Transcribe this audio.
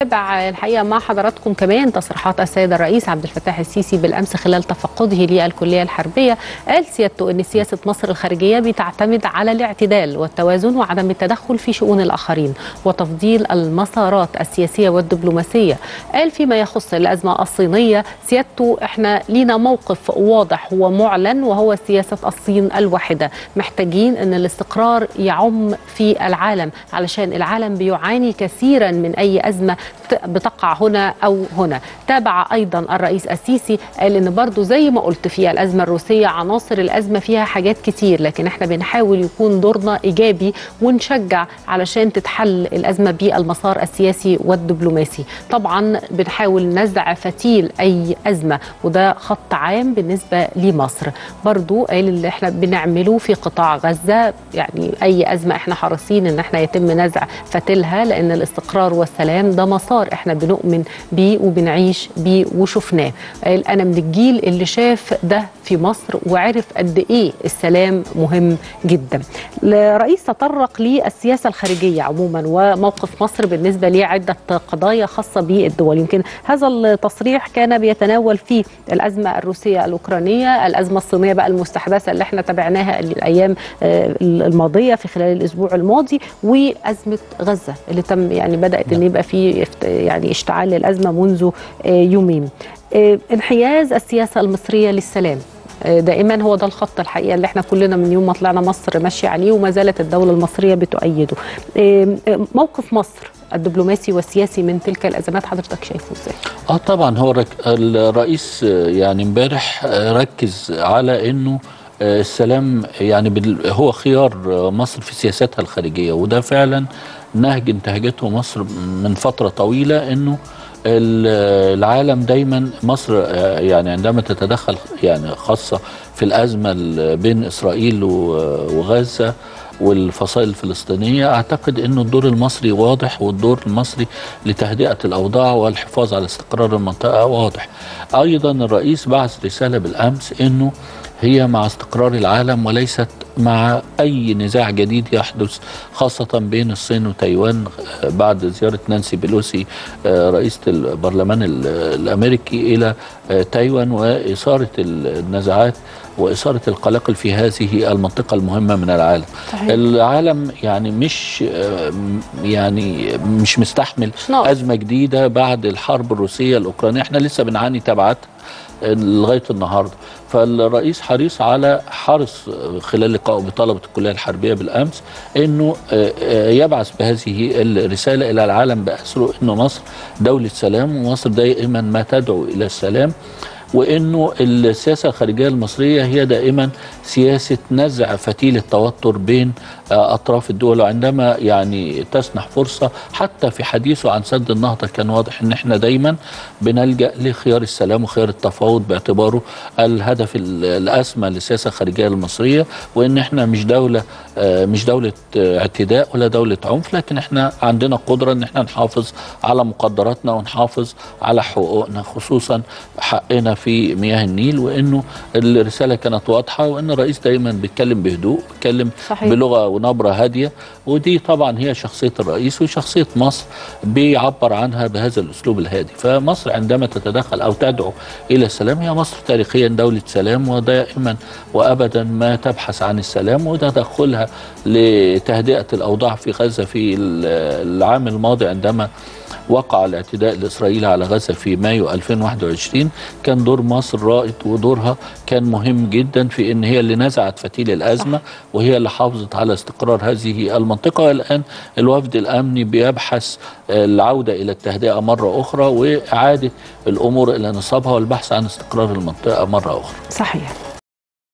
تابع الحقيقة مع حضراتكم كمان تصريحات السيد الرئيس عبد الفتاح السيسي بالأمس خلال تفقده للكلية الحربية قال سيادته إن سياسة مصر الخارجية بتعتمد على الاعتدال والتوازن وعدم التدخل في شؤون الآخرين وتفضيل المسارات السياسية والدبلوماسية. قال فيما يخص الأزمة الصينية سيادته إحنا لينا موقف واضح ومعلن وهو سياسة الصين الواحدة. محتاجين إن الاستقرار يعم في العالم علشان العالم بيعاني كثيرا من أي أزمة بتقع هنا أو هنا. تابع أيضا الرئيس السيسي قال إن برضو زي ما قلت في الأزمة الروسية عناصر الأزمة فيها حاجات كتير لكن إحنا بنحاول يكون دورنا إيجابي ونشجع علشان تتحل الأزمة بالمسار السياسي والدبلوماسي. طبعا بنحاول نزع فتيل أي أزمة وده خط عام بالنسبة لمصر. برضو قال اللي إحنا بنعمله في قطاع غزة يعني أي أزمة إحنا حريصين إن إحنا يتم نزع فتيلها لأن الاستقرار والسلام ده مسار إحنا بنؤمن بيه وبنعيش بيه وشفناه. قال أنا من الجيل اللي شاف ده في مصر وعرف قد إيه السلام مهم جدا. الرئيس تطرق للسياسة الخارجية عموما وموقف مصر بالنسبة لعدة قضايا خاصة بالدول. يمكن هذا التصريح كان بيتناول فيه الأزمة الروسية الأوكرانية الأزمة الصينية بقى المستحدثة اللي إحنا تابعناها الأيام الماضية في خلال الأسبوع الماضي وأزمة غزة اللي تم يعني بدأت إن يبقى في يعني اشتعال الازمه منذ يومين انحياز السياسة المصرية للسلام دائما هو ده الخط الحقيقة اللي إحنا كلنا من يوم ما طلعنا مصر ماشية عليه وما زالت الدولة المصرية بتؤيده موقف مصر الدبلوماسي والسياسي من تلك الأزمات حضرتك شايفه إزاي؟ آه طبعا هو. الرئيس يعني امبارح ركز على إنه السلام يعني. هو خيار مصر في سياستها الخارجية وده فعلا نهج انتهجته مصر من فترة طويلة إنه العالم دايما مصر يعني عندما تتدخل يعني خاصة في الأزمة بين إسرائيل وغزة والفصائل الفلسطينية أعتقد إنه الدور المصري واضح والدور المصري لتهدئة الأوضاع والحفاظ على استقرار المنطقة واضح. أيضا الرئيس بعث رسالة بالأمس إنه هي مع استقرار العالم وليست مع أي نزاع جديد يحدث خاصة بين الصين وتايوان بعد زيارة نانسي بيلوسي رئيسة البرلمان الأمريكي إلى تايوان وإثارة النزاعات وإثارة القلاقل في هذه المنطقة المهمة من العالم. صحيح. العالم يعني مش يعني مش مستحمل. أزمة جديدة بعد الحرب الروسية الأوكرانية إحنا لسه بنعاني تبعاتها لغاية النهارده. فالرئيس حريص على حرص خلال لقائه بطلبة الكلية الحربية بالأمس إنه يبعث بهذه الرسالة إلى العالم بأسره إنه مصر دولة سلام ومصر دائما ما تدعو إلى السلام وإنه السياسة الخارجية المصرية هي دائما سياسة نزع فتيل التوتر بين أطراف الدول وعندما يعني تسنح فرصة حتى في حديثه عن سد النهضة كان واضح إن إحنا دايما بنلجأ لخيار السلام وخيار التفاوض باعتباره الهدف الأسمى للسياسه الخارجيه المصريه وإن إحنا مش دولة مش دولة اعتداء ولا دولة عنف لكن إحنا عندنا قدرة إن إحنا نحافظ على مقدراتنا ونحافظ على حقوقنا خصوصا حقنا في مياه النيل وإنه الرسالة كانت واضحة وإن الرئيس دايما بيتكلم بهدوء بيتكلم صحيح. بلغة ونبرة هادية ودي طبعا هي شخصية الرئيس وشخصية مصر بيعبر عنها بهذا الأسلوب الهادي. فمصر عندما تتدخل أو تدعو إلى السلام هي مصر تاريخيا دولة سلام ودائما وابدا ما تبحث عن السلام وتدخلها لتهدئة الأوضاع في غزة في العام الماضي عندما وقع الاعتداء الاسرائيلي على غزة في مايو 2021 كان دور مصر رائد ودورها كان مهم جدا في إن هي اللي نزعت فتيل الأزمة وهي اللي حافظت على استقرار هذه المنطقة والان الوفد الأمني بيبحث العودة إلى التهدئة مرة أخرى وإعادة الأمور إلى نصابها والبحث عن استقرار المنطقة مرة أخرى. صحيح.